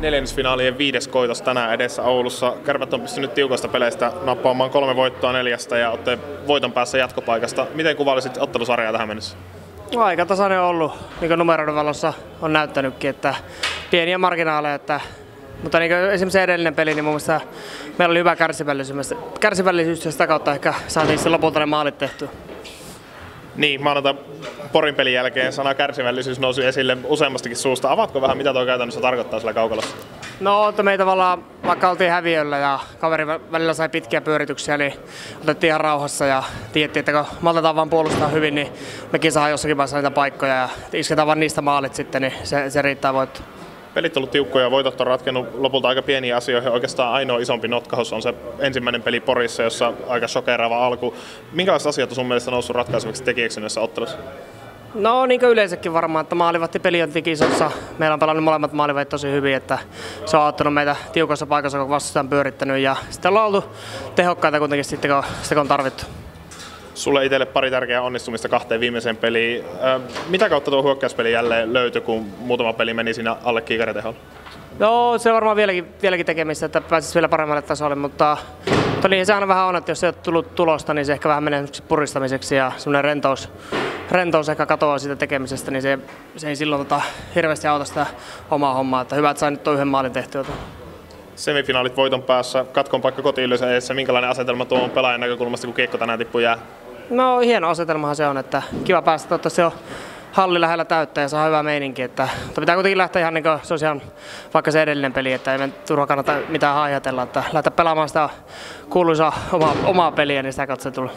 neljännesfinaalien viides koitos tänään edessä Oulussa. Kärpät on pystynyt tiukasta peleistä nappaamaan kolme voittoa neljästä ja olette voiton päässä jatkopaikasta. Miten kuvailisit ottelusarjaa tähän mennessä? No, aika tasainen on ollut, niin kuin numeroiden valossa on näyttänytkin, että pieniä marginaaleja, että mutta niin esimerkiksi edellinen peli, niin mun mielestä meillä oli hyvä kärsivällisyys, kärsivällisyys ja sitä kautta ehkä saatiin se lopulta ne maalit tehtyä. Niin, maanantai Porin pelin jälkeen sana kärsivällisyys nousi esille useammastakin suusta. Avatko vähän, mitä tuo käytännössä tarkoittaa sillä kaukalossa? No, että me tavallaan, vaikka oltiin häviöllä ja kaveri välillä sai pitkiä pyörityksiä, niin otettiin ihan rauhassa ja tiedettiin, että kun maltetaan vaan puolustaa hyvin, niin mekin saa jossakin vaiheessa niitä paikkoja ja isketään vaan niistä maalit sitten, niin se, se riittää voitto. Pelit ollut tiukkoja ja voitot on ratkennut lopulta aika pieniä asioihin. Oikeastaan ainoa isompi notkahus on se ensimmäinen peli Porissa, jossa aika shokeraava alku. Minkälaiset asiat on sun mielestä noussut ratkaisevaksi tekijäksi näissä ottelussa? No niin kuin yleensäkin varmaan, että maalivatti peli on kisossa. Meillä on pelannut molemmat maalivait tosi hyvin, että se on auttanut meitä tiukassa paikassa, kun vastustajan pyörittänyt. Ja sitten ollaan oltu tehokkaita kuitenkin kun, sitten, kun on tarvittu. Sulle itselle pari tärkeää onnistumista kahteen viimeiseen peliin. Mitä kautta tuo hyökkäyspeli jälleen löytyi, kun muutama peli meni siinä alle kiikareteholla? No se on varmaan vieläkin, vieläkin tekemistä, että pääsisi vielä paremmalle tasolle, mutta, mutta niin, sehän on vähän on, että jos ei ole tullut tulosta, niin se ehkä vähän menee puristamiseksi ja semmoinen rentous, rentous ehkä katoaa siitä tekemisestä, niin se, se ei silloin tota, hirveästi auta sitä omaa hommaa. Että hyvä, että sain nyt yhden maalin tehtyä. Semifinaalit voiton päässä, katkon paikka kotiin. Minkälainen asetelma tuo on pelaajan näkökulmasta, kun kiekko tänään tippuu jää? No hieno asetelmahan se on, että kiva päästä, että se on halli lähellä täyttä ja saa hyvä meininki. Että, mutta pitää kuitenkin lähteä ihan niin kuin, se ihan, vaikka se edellinen peli, että ei me turha kannata mitään ajatella, että lähteä pelaamaan sitä kuuluisaa omaa, omaa peliä, niin sitä kautta se tulee.